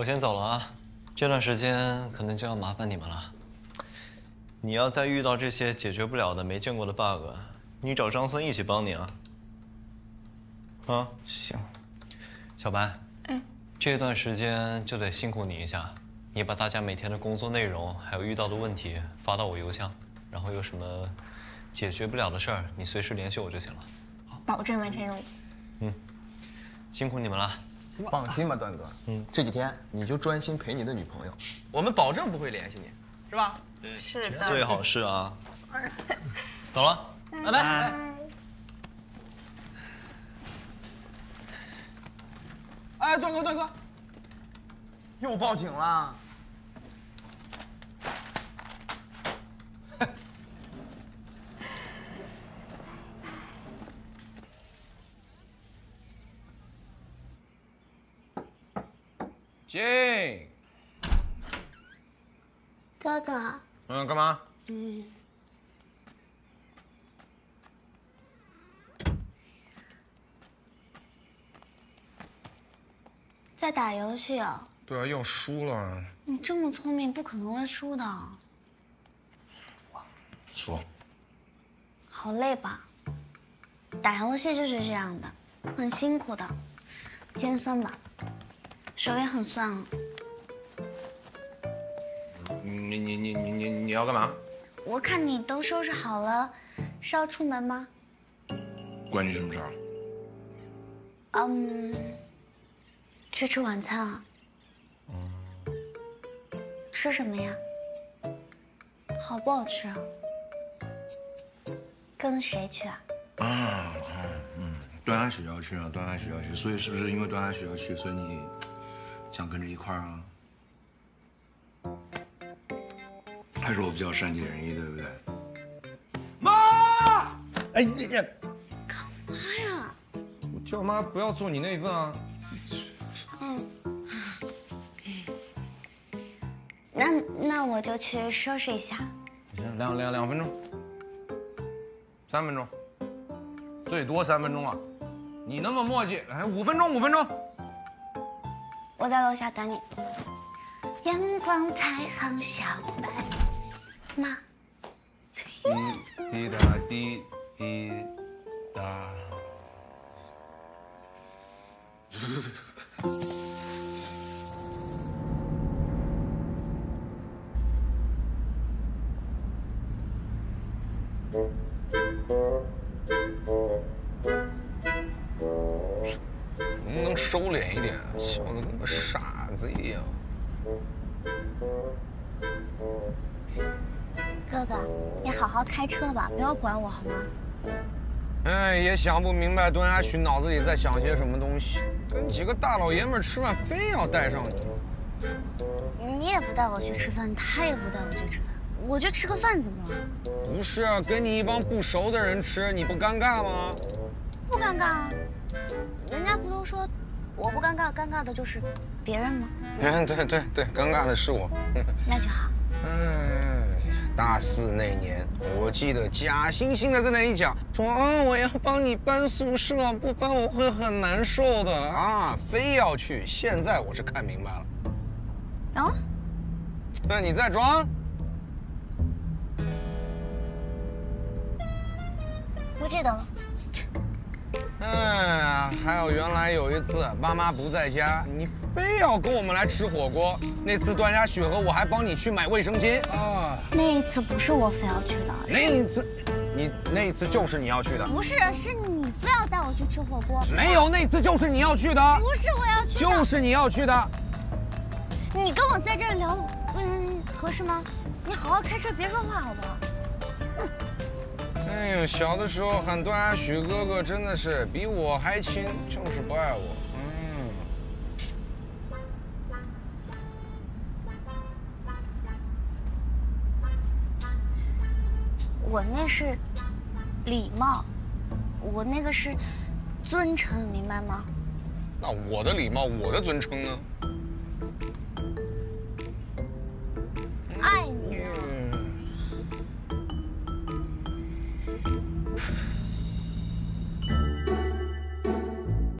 我先走了啊，这段时间可能就要麻烦你们了。你要再遇到这些解决不了的、没见过的 bug，你找张森一起帮你啊。啊，行。小白，嗯，这段时间就得辛苦你一下，你把大家每天的工作内容还有遇到的问题发到我邮箱，然后有什么解决不了的事儿，你随时联系我就行了。保证完成任务。嗯，辛苦你们了。放心吧，段哥。嗯，这几天你就专心陪你的女朋友，我们保证不会联系你，是吧？对，是的。最好是啊。走了，拜拜。哎，段哥，段哥，又报警了。进，哥哥。嗯，干嘛？嗯，在打游戏哦。对啊，要输了。你这么聪明，不可能会输的。输。好累吧？打游戏就是这样的，很辛苦的，尖酸吧。手也很酸啊！你你你你你你要干嘛？我看你都收拾好了，是要出门吗？关你什么事儿？嗯，去吃晚餐啊。嗯。吃什么呀？好不好吃啊？跟谁去啊？啊，嗯，端安许要去啊，端安许要去，所以是不是因为端安许要去，所以你？想跟着一块儿啊？还是我比较善解人意，对不对？妈！哎，你干嘛呀？我叫妈不要做你那份啊。嗯。那那我就去收拾一下。行，两两两分钟，三分钟，最多三分钟啊！你那么磨叽，哎五分钟，五分钟。我在楼下等你。阳光彩虹小白，妈。滴答滴滴答。能不能收敛一点？笑得跟个傻子一样。哥哥，你好好开车吧，不要管我好吗？哎，也想不明白段亚旭脑子里在想些什么东西，跟几个大老爷们吃饭，非要带上你。你也不带我去吃饭，他也不带我去吃饭，我就吃个饭怎么了？不是，跟你一帮不熟的人吃，你不尴尬吗？不尴尬啊。人家不都说，我不尴尬，尴尬的就是别人吗？嗯，对对对，尴尬的是我。那就好。嗯，大四那年，我记得假惺惺的在那里讲，说啊我要帮你搬宿舍，不搬我会很难受的啊，非要去。现在我是看明白了。啊？那你在装？不记得了。哎，还有原来有一次妈妈不在家，你非要跟我们来吃火锅。那次段家雪和我还帮你去买卫生巾啊。那一次不是我非要去的，那一次，你那一次就是你要去的。不是，是你非要带我去吃火锅。没有，那次就是你要去的。不是我要去的，就是你要去的。你跟我在这儿聊，嗯，合适吗？你好好开车，别说话，好不好？哎呦，小的时候喊段阿许哥哥，真的是比我还亲，就是不爱我。嗯。我那是礼貌，我那个是尊称，明白吗？那我的礼貌，我的尊称呢？